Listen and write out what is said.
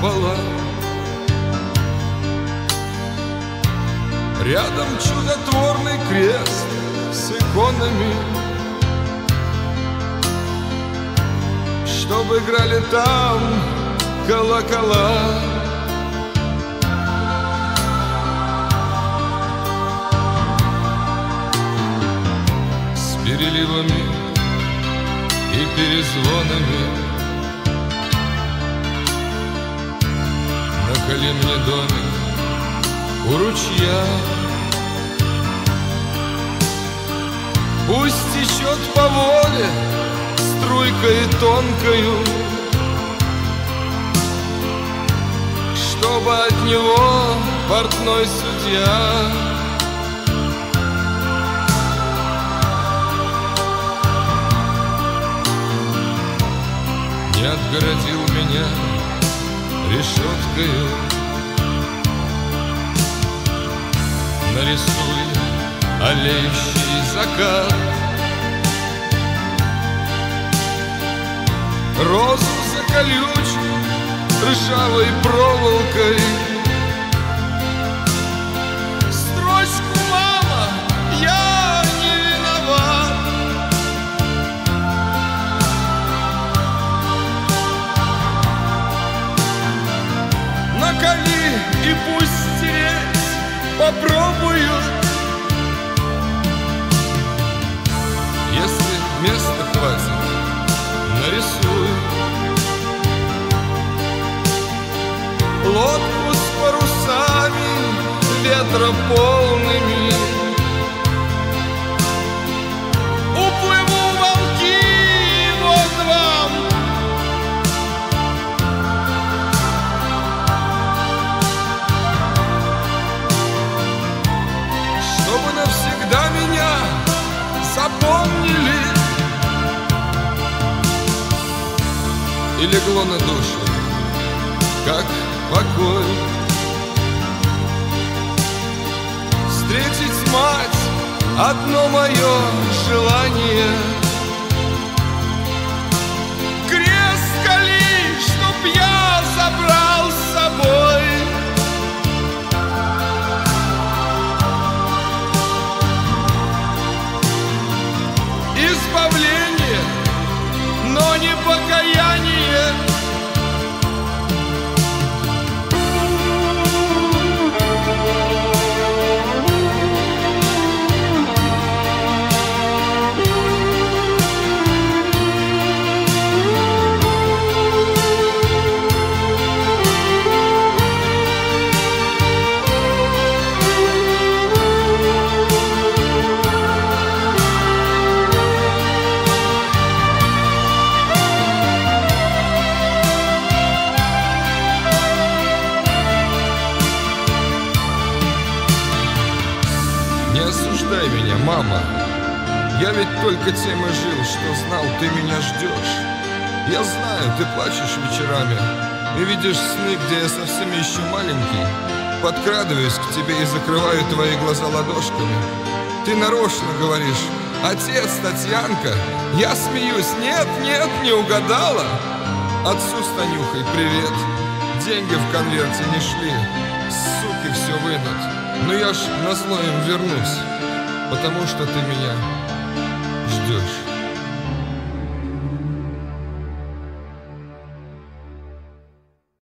купола Рядом чудотворный крест с иконами. Чтобы играли там колокола. С переливами и перезвонами Мне домик у ручья. Пусть течет по воле струйкой тонкою Чтобы от него портной судья. Не отгородил меня решеткою. Нарисуй олеющий закат. Розу заколючь ржавой проволокой пусть стереть попробую. Если места хватит, нарисую. Лодку с парусами, ветра полными Легло на душу, как покой. Встретить мать одно мое желание. Крест кали, чтоб я забрал мама Я ведь только тем и жил, что знал, ты меня ждешь. Я знаю, ты плачешь вечерами И видишь сны, где я совсем еще маленький. Подкрадываюсь к тебе и закрываю твои глаза ладошками. Ты нарочно говоришь Отец, Татьянка Я смеюсь, нет, нет, не угадала. Отцу с Танюхой привет. Деньги в конверте не шли. Суки все вынут но я ж на зло им вернусь, потому что ты меня ждешь.